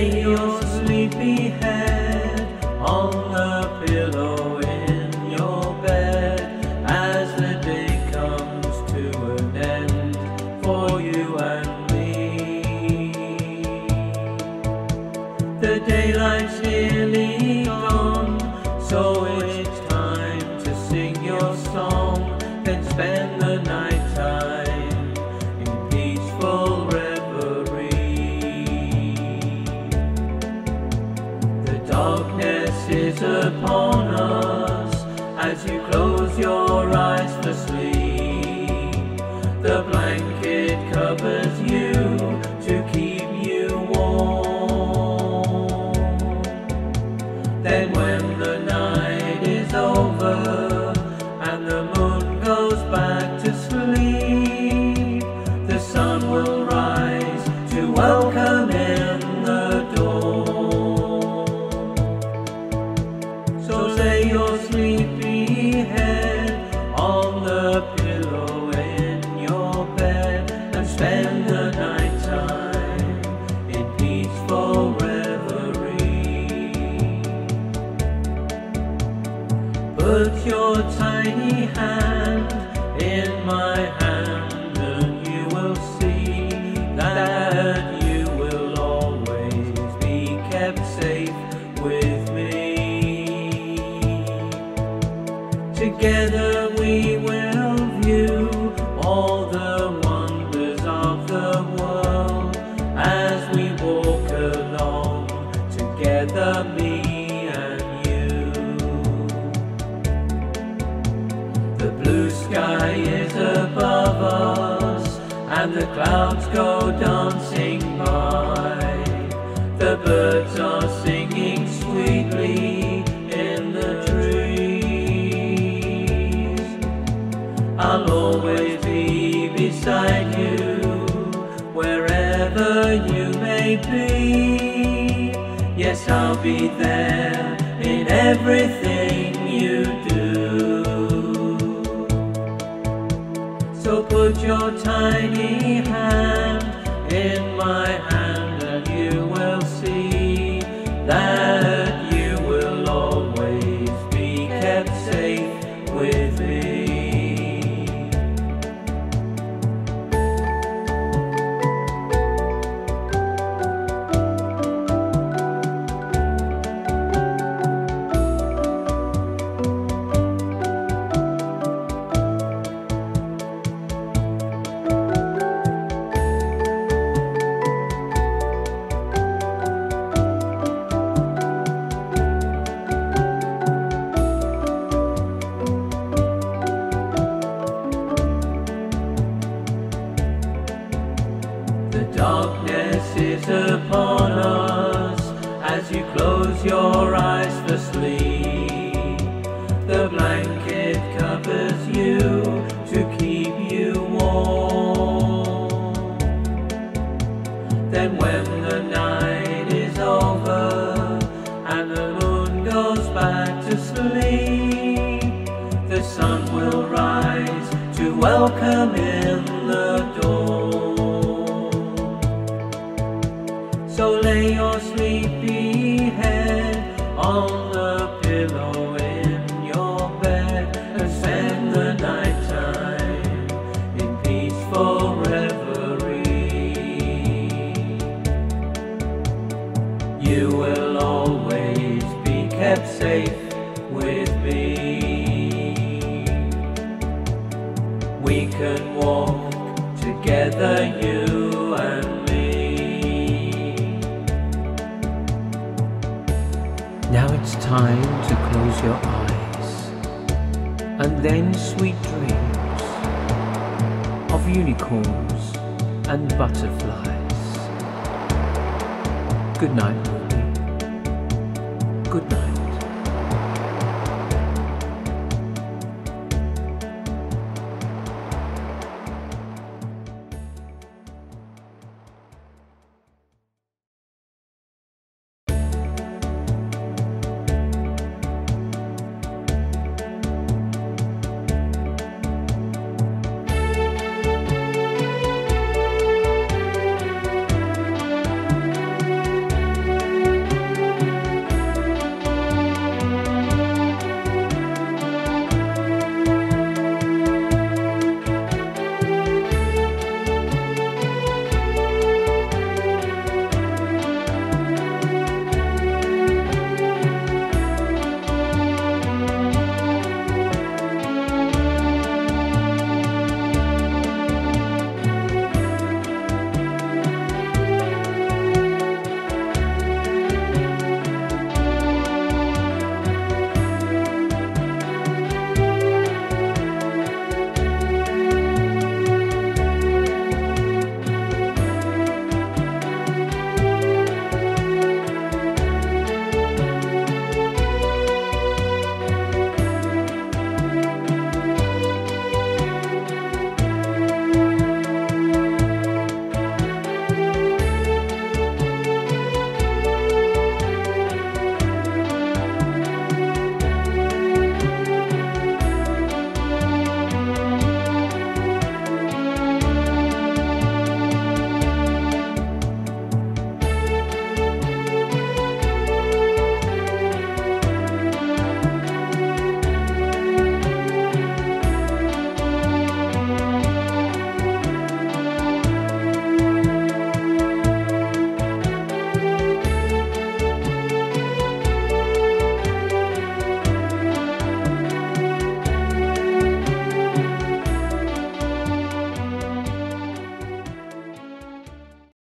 lay your sleepy head on the pillow in your bed as the day comes to an end for you and me. The daylight's nearly gone, blanket Put your tiny hand in my hand and you will see that you will always be kept safe with me. Together we will view all the wonders of the world as we walk along together, clouds go dancing by. The birds are singing sweetly in the trees. I'll always be beside you, wherever you may be. Yes, I'll be there in everything you do. Put your tiny hand in my hand and you will see that as you close your eyes for sleep. The blanket covers you to keep you warm. Then when the night is over and the moon goes back to sleep, the sun will rise to welcome in the dawn. So lay your We can walk together, you and me. Now it's time to close your eyes, and then sweet dreams of unicorns and butterflies. Good night.